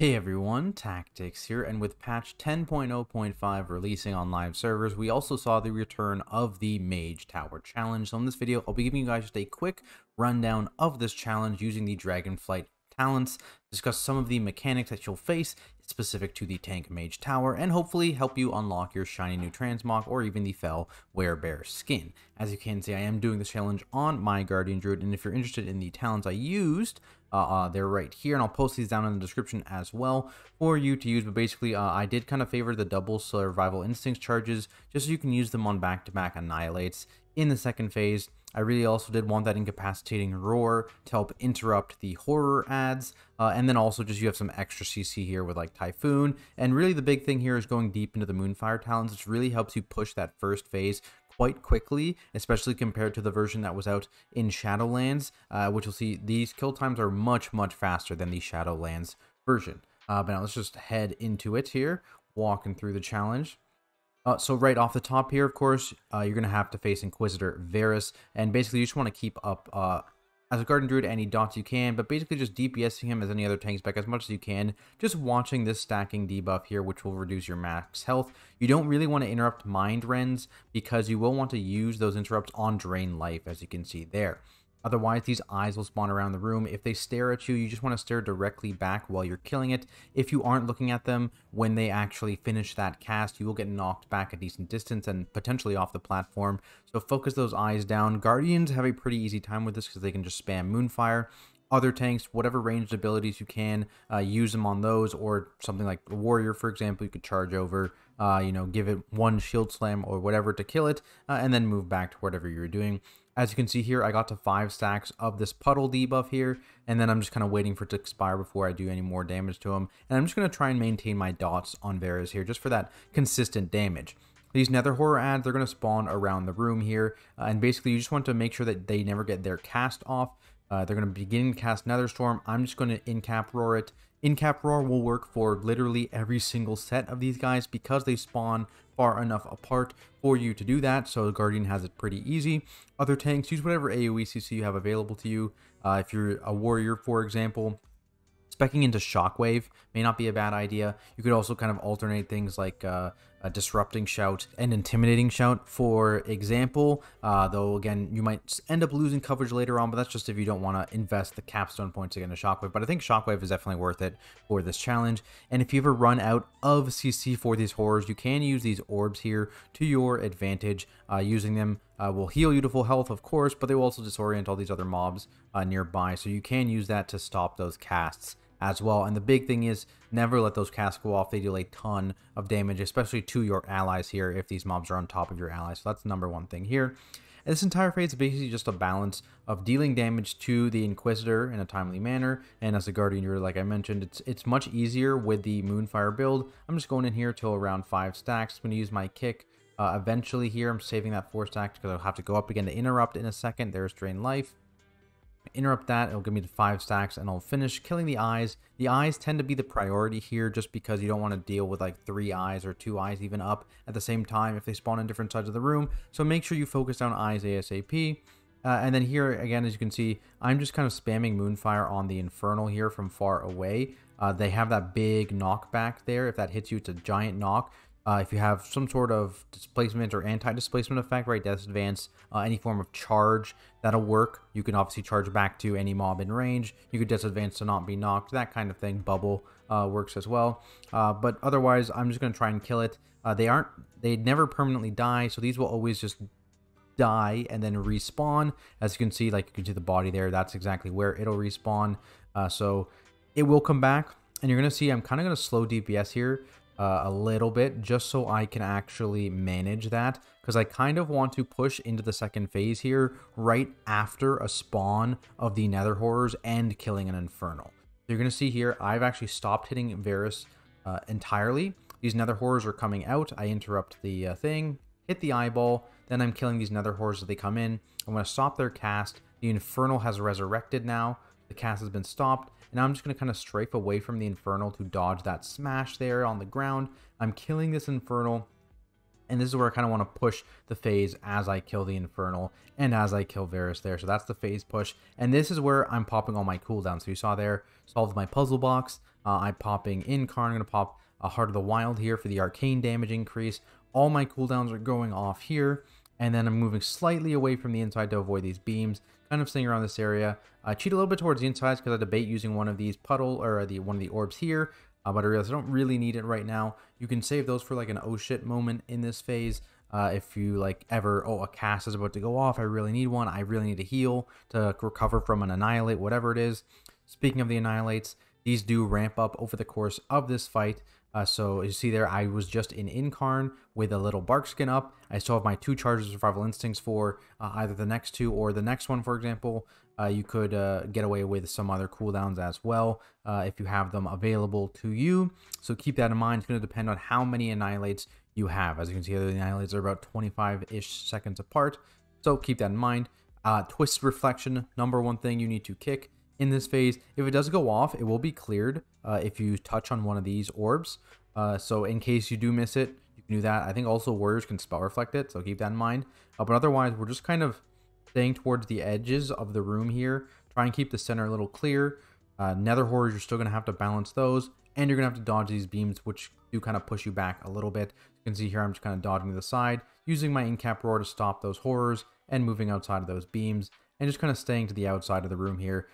Hey everyone, Tactyks here, and with patch 10.0.5 releasing on live servers, we also saw the return of the Mage Tower Challenge. So in this video, I'll be giving you guys just a quick rundown of this challenge using the Dragonflight talents, discuss some of the mechanics that you'll face specific to the Tank Mage Tower, and hopefully help you unlock your shiny new Transmog or even the Fel Werebear skin. As you can see, I am doing this challenge on my Guardian Druid, and if you're interested in the talents I used, uh, uh, they're right here, and I'll post these down in the description as well for you to use. But basically, uh, I did kind of favor the double survival instincts charges, just so you can use them on back-to-back -back annihilates in the second phase. I really also did want that incapacitating roar to help interrupt the horror ads. Uh, and then also just you have some extra CC here with like Typhoon. And really the big thing here is going deep into the Moonfire Talons, which really helps you push that first phase quite quickly, especially compared to the version that was out in Shadowlands, uh, which you'll see these kill times are much, much faster than the Shadowlands version. Uh, but now let's just head into it here, walking through the challenge. Uh, so right off the top here, of course, uh, you're going to have to face Inquisitor Variss, and basically you just want to keep up uh, as a Guardian Druid any dots you can, but basically just DPSing him as any other tank spec as much as you can, just watching this stacking debuff here, which will reduce your max health. You don't really want to interrupt Mind Rends, because you will want to use those interrupts on Drain Life, as you can see there. Otherwise, these eyes will spawn around the room. If they stare at you, you just want to stare directly back while you're killing it. If you aren't looking at them when they actually finish that cast, you will get knocked back a decent distance and potentially off the platform. So focus those eyes down. Guardians have a pretty easy time with this because they can just spam Moonfire other tanks, whatever ranged abilities you can, uh, use them on those, or something like a warrior, for example, you could charge over, uh, you know, give it one shield slam or whatever to kill it, uh, and then move back to whatever you're doing. As you can see here, I got to five stacks of this puddle debuff here, and then I'm just kind of waiting for it to expire before I do any more damage to him. And I'm just going to try and maintain my dots on Variss here, just for that consistent damage. These Nether Horror ads, they're going to spawn around the room here, uh, and basically you just want to make sure that they never get their cast off. Uh, they're going to begin to cast Nether Storm. I'm just going to in-cap roar it. In-cap roar will work for literally every single set of these guys because they spawn far enough apart for you to do that. So Guardian has it pretty easy. Other tanks, use whatever AoE CC you have available to you. Uh, if you're a warrior, for example, Specking into Shockwave may not be a bad idea. You could also kind of alternate things like uh, a Disrupting Shout and Intimidating Shout, for example. Uh, though, again, you might end up losing coverage later on, but that's just if you don't want to invest the capstone points again to Shockwave. But I think Shockwave is definitely worth it for this challenge. And if you ever run out of CC for these horrors, you can use these orbs here to your advantage. Uh, using them uh, will heal you to full health, of course, but they will also disorient all these other mobs uh, nearby. So you can use that to stop those casts as well. And the big thing is never let those casts go off. They deal a ton of damage, especially to your allies here if these mobs are on top of your allies. So that's number one thing here. And this entire phase is basically just a balance of dealing damage to the Inquisitor in a timely manner. And as a Guardian you're like I mentioned, it's it's much easier with the Moonfire build. I'm just going in here till around 5 stacks. I'm going to use my kick. Uh, eventually here, I'm saving that 4 stacks because I'll have to go up again to interrupt in a second. There's Drain Life interrupt that, it'll give me the five stacks, and I'll finish killing the eyes. The eyes tend to be the priority here just because you don't want to deal with like three eyes or two eyes even up at the same time if they spawn in different sides of the room. So make sure you focus on eyes ASAP. Uh, and then here, again, as you can see, I'm just kind of spamming Moonfire on the Infernal here from far away. Uh, they have that big knockback there. If that hits you, it's a giant knock. Uh, if you have some sort of displacement or anti-displacement effect, right, Death Advance, uh, any form of charge, that'll work. You can obviously charge back to any mob in range. You could Death Advance to not be knocked, that kind of thing. Bubble uh, works as well. Uh, but otherwise, I'm just going to try and kill it. Uh, they aren't, they never permanently die, so these will always just die and then respawn. As you can see, like you can see the body there, that's exactly where it'll respawn. Uh, so it will come back, and you're going to see I'm kind of going to slow DPS here uh, a little bit just so I can actually manage that because I kind of want to push into the second phase here right after a spawn of the nether horrors and killing an infernal. So you're going to see here I've actually stopped hitting Variss uh, entirely. These nether horrors are coming out. I interrupt the uh, thing, hit the eyeball, then I'm killing these nether horrors as they come in. I'm going to stop their cast. The infernal has resurrected now. The cast has been stopped. And I'm just going to kind of strafe away from the Infernal to dodge that smash there on the ground. I'm killing this Infernal. And this is where I kind of want to push the phase as I kill the Infernal and as I kill Variss there. So that's the phase push. And this is where I'm popping all my cooldowns. So you saw there, solved my puzzle box, uh, I'm popping Incarn. I'm going to pop a Heart of the Wild here for the arcane damage increase. All my cooldowns are going off here. And then I'm moving slightly away from the inside to avoid these beams. Kind of staying around this area. I cheat a little bit towards the inside because I debate using one of these puddle or the one of the orbs here. Uh, but I realize I don't really need it right now. You can save those for like an oh shit moment in this phase. Uh, if you like ever, oh, a cast is about to go off, I really need one. I really need to heal to recover from an annihilate, whatever it is. Speaking of the annihilates, these do ramp up over the course of this fight. Uh, so you see there, I was just in Incarn with a little bark skin up. I still have my two charges of Survival Instincts for uh, either the next two or the next one, for example. Uh, you could uh, get away with some other cooldowns as well uh, if you have them available to you. So keep that in mind. It's going to depend on how many Annihilates you have. As you can see, the Annihilates are about 25-ish seconds apart. So keep that in mind. Uh, twist Reflection, number one thing you need to kick in this phase. If it does go off, it will be cleared uh, if you touch on one of these orbs. Uh, so in case you do miss it, you can do that. I think also warriors can spell reflect it, so keep that in mind. Uh, but otherwise, we're just kind of staying towards the edges of the room here. Try and keep the center a little clear. Uh, nether horrors, you're still going to have to balance those. And you're going to have to dodge these beams, which do kind of push you back a little bit. You can see here I'm just kind of dodging to the side, using my incap roar to stop those horrors, and moving outside of those beams, and just kind of staying to the outside of the room here.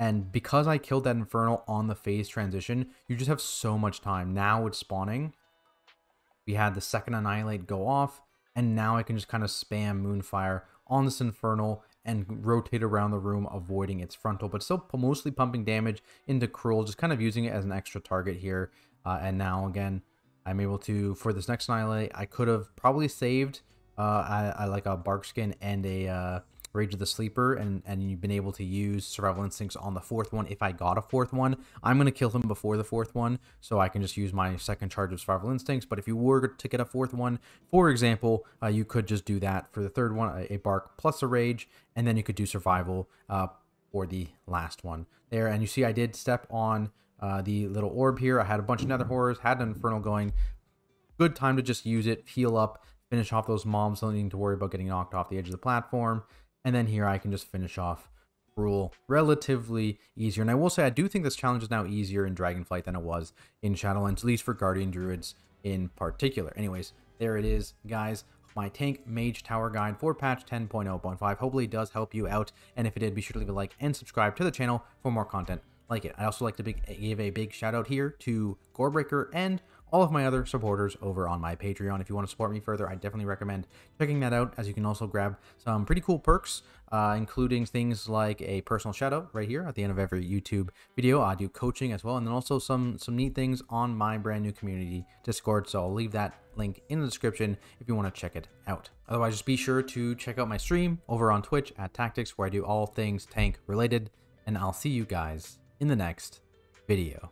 And because I killed that Infernal on the phase transition, you just have so much time. Now it's spawning. We had the second Annihilate go off, and now I can just kind of spam Moonfire on this Infernal and rotate around the room, avoiding its frontal, but still mostly pumping damage into Kruul, just kind of using it as an extra target here. Uh, and now, again, I'm able to, for this next Annihilate, I could have probably saved uh, I, I like a Bark Skin and a uh, Rage of the Sleeper, and, and you've been able to use Survival Instincts on the fourth one. If I got a fourth one, I'm going to kill him before the fourth one, so I can just use my second charge of Survival Instincts. But if you were to get a fourth one, for example, uh, you could just do that for the third one, a, Bark plus a Rage, and then you could do Survival uh, for the last one there. And you see I did step on uh, the little orb here. I had a bunch of Nether Horrors, had an Infernal going. Good time to just use it, heal up, finish off those mobs, don't need to worry about getting knocked off the edge of the platform. And then here I can just finish off Kruul relatively easier. And I will say, I do think this challenge is now easier in Dragonflight than it was in Shadowlands, at least for Guardian Druids in particular. Anyways, there it is, guys. My Tank Mage Tower Guide for patch 10.0.5 hopefully does help you out. And if it did, be sure to leave a like and subscribe to the channel for more content like it. I'd also like to big, give a big shout out here to Gorebreaker and all of my other supporters over on my Patreon. If you want to support me further, I definitely recommend checking that out, as you can also grab some pretty cool perks, uh, including things like a personal shout out right here at the end of every YouTube video. I do coaching as well, and then also some, some neat things on my brand new community Discord, so I'll leave that link in the description if you want to check it out. Otherwise, just be sure to check out my stream over on Twitch at Tactyks, where I do all things tank related, and I'll see you guys in the next video.